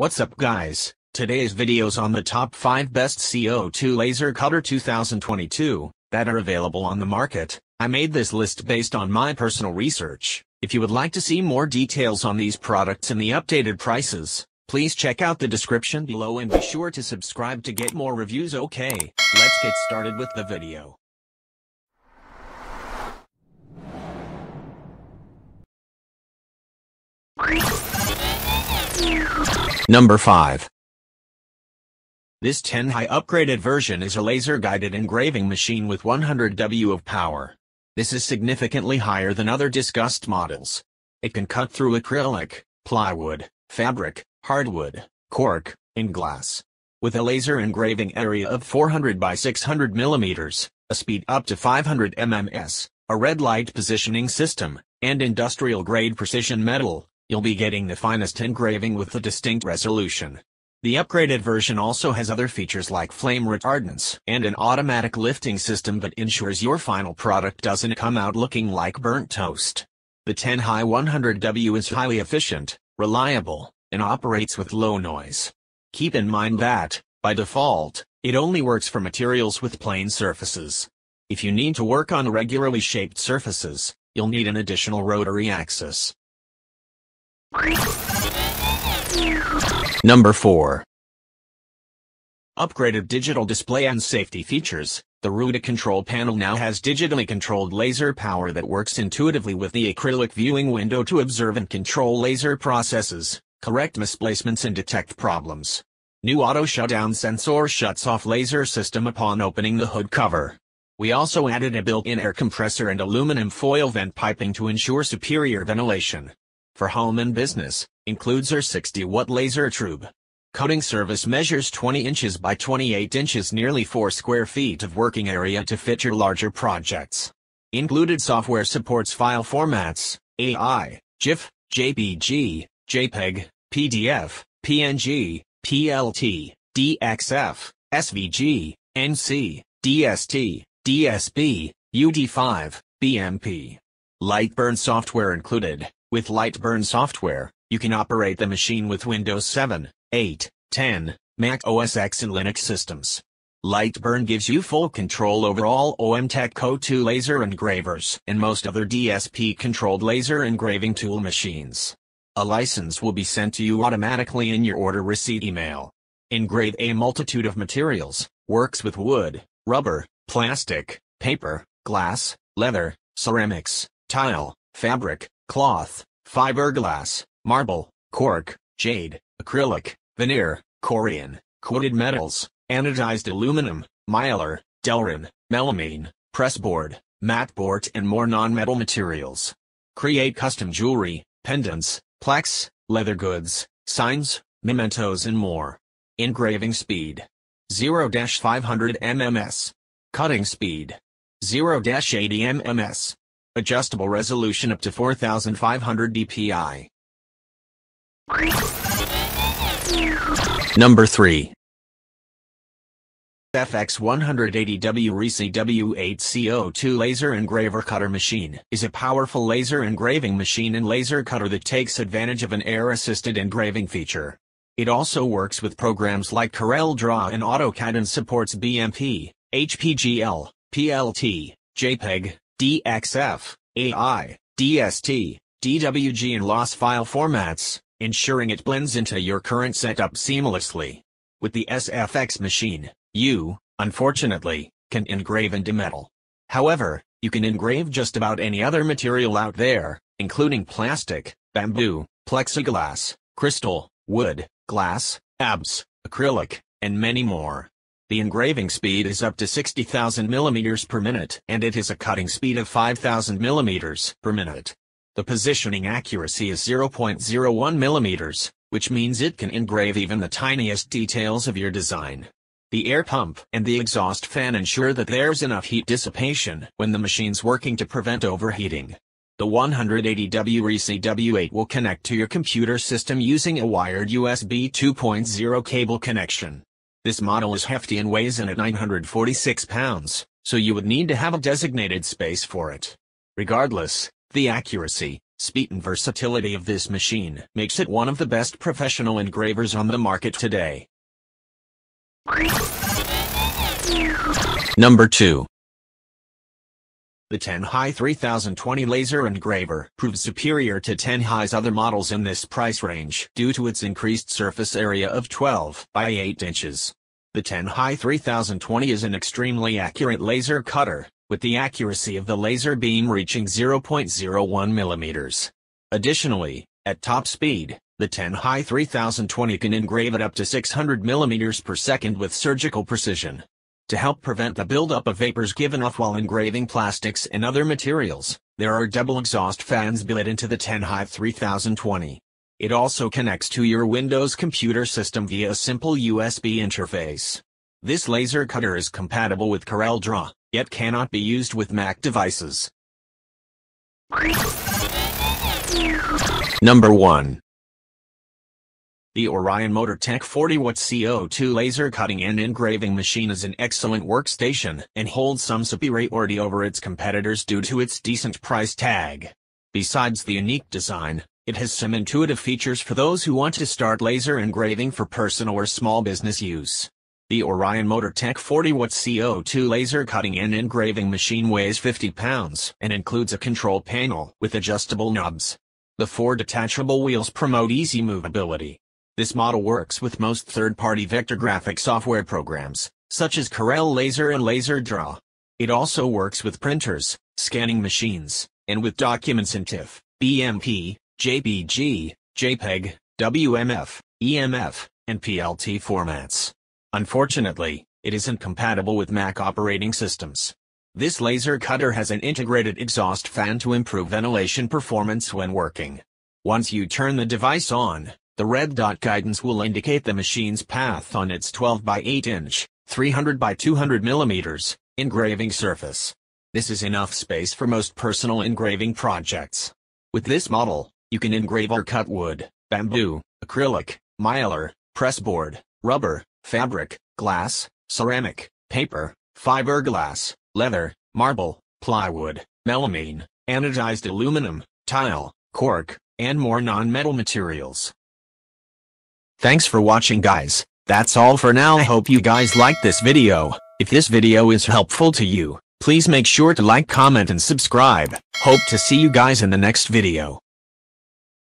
What's up guys, today's video's on the top 5 best CO2 laser cutter 2022, that are available on the market. I made this list based on my personal research. If you would like to see more details on these products and the updated prices, please check out the description below and be sure to subscribe to get more reviews okay, let's get started with the video. Number 5. This Tenhai upgraded version is a laser-guided engraving machine with 100 W of power. This is significantly higher than other discussed models. It can cut through acrylic, plywood, fabric, hardwood, cork, and glass. With a laser engraving area of 400 by 600 millimeters, a speed up to 500 mms, a red light positioning system, and industrial-grade precision metal, you'll be getting the finest engraving with a distinct resolution. The upgraded version also has other features like flame retardance and an automatic lifting system that ensures your final product doesn't come out looking like burnt toast. The Tenhai 100W is highly efficient, reliable, and operates with low noise. Keep in mind that, by default, it only works for materials with plane surfaces. If you need to work on regularly shaped surfaces, you'll need an additional rotary axis. Number 4. Upgraded digital display and safety features. The Ruida control panel now has digitally controlled laser power that works intuitively with the acrylic viewing window to observe and control laser processes, correct misplacements and detect problems. New auto shutdown sensor shuts off laser system upon opening the hood cover. We also added a built-in air compressor and aluminum foil vent piping to ensure superior ventilation for home and business, includes our 60-watt laser tube. Cutting service measures 20 inches by 28 inches nearly 4 square feet of working area to fit your larger projects. Included software supports file formats, AI, GIF, JPG, JPEG, PDF, PNG, PLT, DXF, SVG, NC, DST, DSB, UD5, BMP. Lightburn software included. With Lightburn software, you can operate the machine with Windows 7, 8, 10, Mac OS X and Linux systems. Lightburn gives you full control over all OMTech CO2 laser engravers and most other DSP-controlled laser engraving tool machines. A license will be sent to you automatically in your order receipt email. Engrave a multitude of materials, works with wood, rubber, plastic, paper, glass, leather, ceramics, tile, fabric, cloth, fiberglass, marble, cork, jade, acrylic, veneer, corian, coated metals, anodized aluminum, mylar, delrin, melamine, pressboard, matboard and more non-metal materials. Create custom jewelry, pendants, plaques, leather goods, signs, mementos and more. Engraving speed. 0-500 mms. Cutting speed. 0-80 mms. Adjustable resolution up to 4500 dpi. Number 3. FX180W RISI W8CO2 Laser Engraver Cutter Machine is a powerful laser engraving machine and laser cutter that takes advantage of an air-assisted engraving feature. It also works with programs like Corel Draw and AutoCAD and supports BMP, HPGL, PLT, JPEG, DXF, AI, DST, DWG and loss file formats, ensuring it blends into your current setup seamlessly. With the SFX machine, you, unfortunately, can engrave into metal. However, you can engrave just about any other material out there, including plastic, bamboo, plexiglass, crystal, wood, glass, ABS, acrylic, and many more. The engraving speed is up to 60,000 mm per minute and it has a cutting speed of 5,000 mm per minute. The positioning accuracy is 0.01 mm, which means it can engrave even the tiniest details of your design. The air pump and the exhaust fan ensure that there's enough heat dissipation when the machine's working to prevent overheating. The 180W RISI W8 will connect to your computer system using a wired USB 2.0 cable connection. This model is hefty and weighs in at 946 pounds, so you would need to have a designated space for it. Regardless, the accuracy, speed and versatility of this machine makes it one of the best professional engravers on the market today. Number 2. The Tenhai 3020 laser engraver proves superior to Tenhai's other models in this price range due to its increased surface area of 12 by 8 inches. The Tenhai 3020 is an extremely accurate laser cutter, with the accuracy of the laser beam reaching 0.01 millimeters. Additionally, at top speed, the Tenhai 3020 can engrave at up to 600 millimeters per second with surgical precision. To help prevent the buildup of vapors given off while engraving plastics and other materials, there are double exhaust fans built into the Tenhai 3020. It also connects to your Windows computer system via a simple USB interface. This laser cutter is compatible with CorelDRAW, yet cannot be used with Mac devices. Number 1. The Orion MotorTech 40-watt CO2 laser cutting and engraving machine is an excellent workstation and holds some superiority over its competitors due to its decent price tag. Besides the unique design, it has some intuitive features for those who want to start laser engraving for personal or small business use. The Orion MotorTech 40-watt CO2 laser cutting and engraving machine weighs 50 pounds and includes a control panel with adjustable knobs. The four detachable wheels promote easy movability, this model works with most third-party vector graphic software programs, such as Corel Laser and LaserDraw. It also works with printers, scanning machines, and with documents in TIFF, BMP, JPG, JPEG, WMF, EMF, and PLT formats. Unfortunately, it isn't compatible with Mac operating systems. This laser cutter has an integrated exhaust fan to improve ventilation performance when working. Once you turn the device on, the red dot guidance will indicate the machine's path on its 12 by 8 inch, 300 by 200 millimeters, engraving surface. This is enough space for most personal engraving projects. With this model, you can engrave or cut wood, bamboo, acrylic, mylar, pressboard, rubber, fabric, glass, ceramic, paper, fiberglass, leather, marble, plywood, melamine, anodized aluminum, tile, cork, and more non-metal materials. Thanks for watching guys. That's all for now I hope you guys liked this video. If this video is helpful to you, please make sure to like comment and subscribe. Hope to see you guys in the next video.